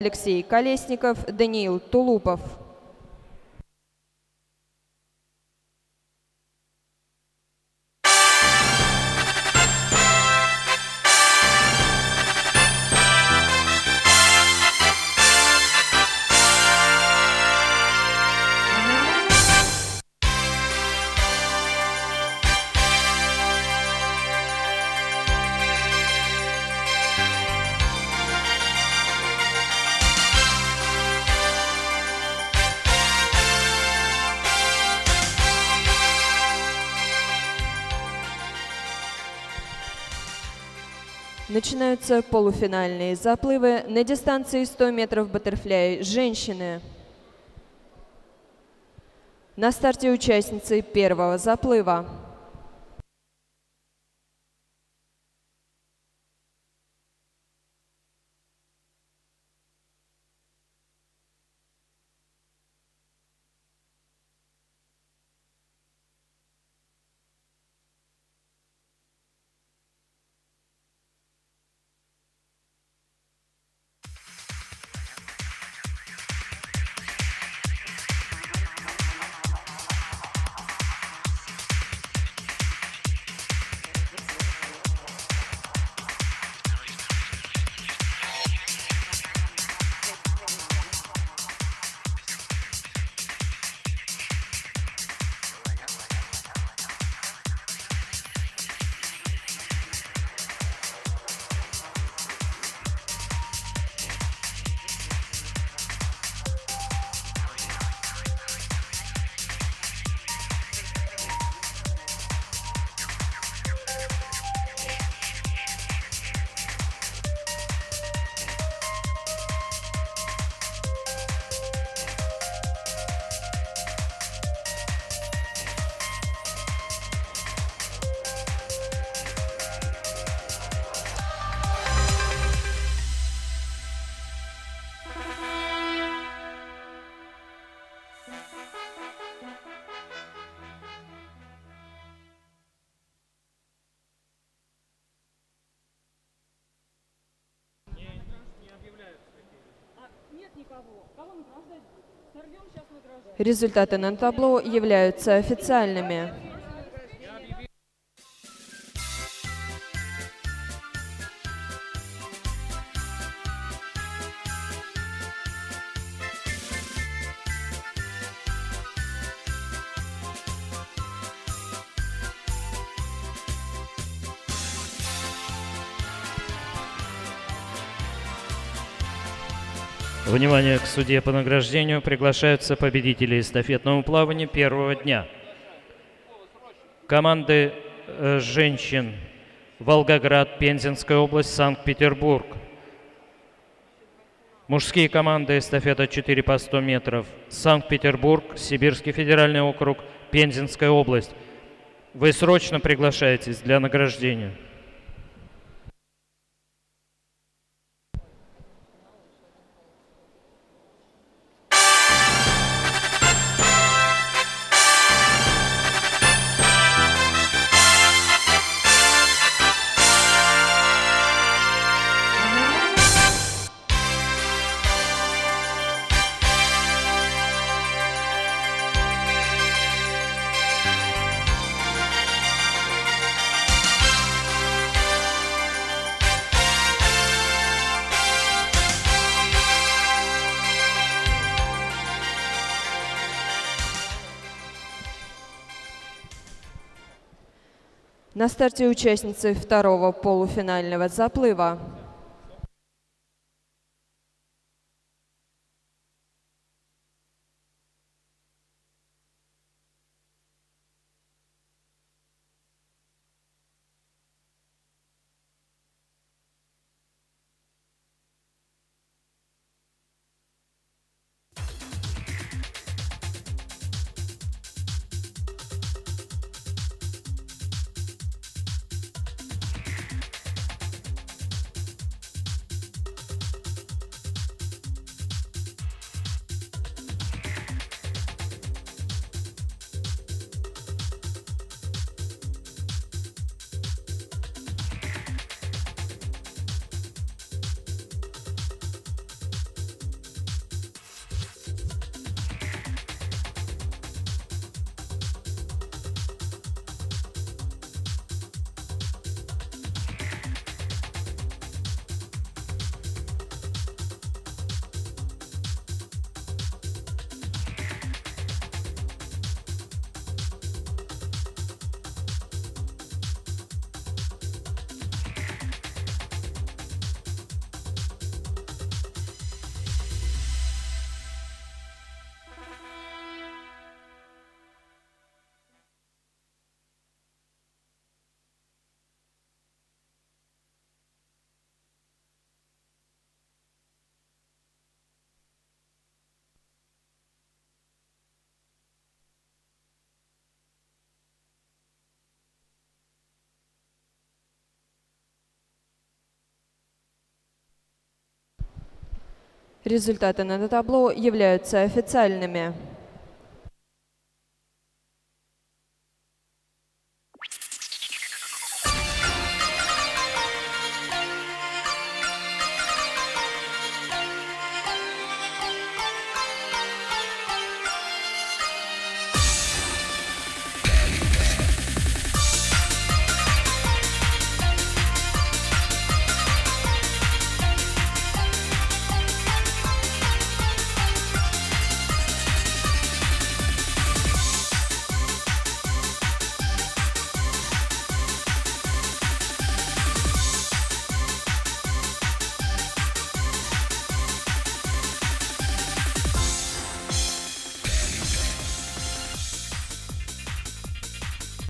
Алексей Колесников, Даниил Тулупов. Начинаются полуфинальные заплывы на дистанции 100 метров баттерфляй женщины. На старте участницы первого заплыва. Результаты на табло являются официальными. Внимание к суде по награждению. Приглашаются победители эстафетного плавания первого дня. Команды э, женщин Волгоград, Пензенская область, Санкт-Петербург. Мужские команды эстафета 4 по 100 метров. Санкт-Петербург, Сибирский федеральный округ, Пензенская область. Вы срочно приглашаетесь для награждения. На старте участницы второго полуфинального заплыва Результаты на табло являются официальными.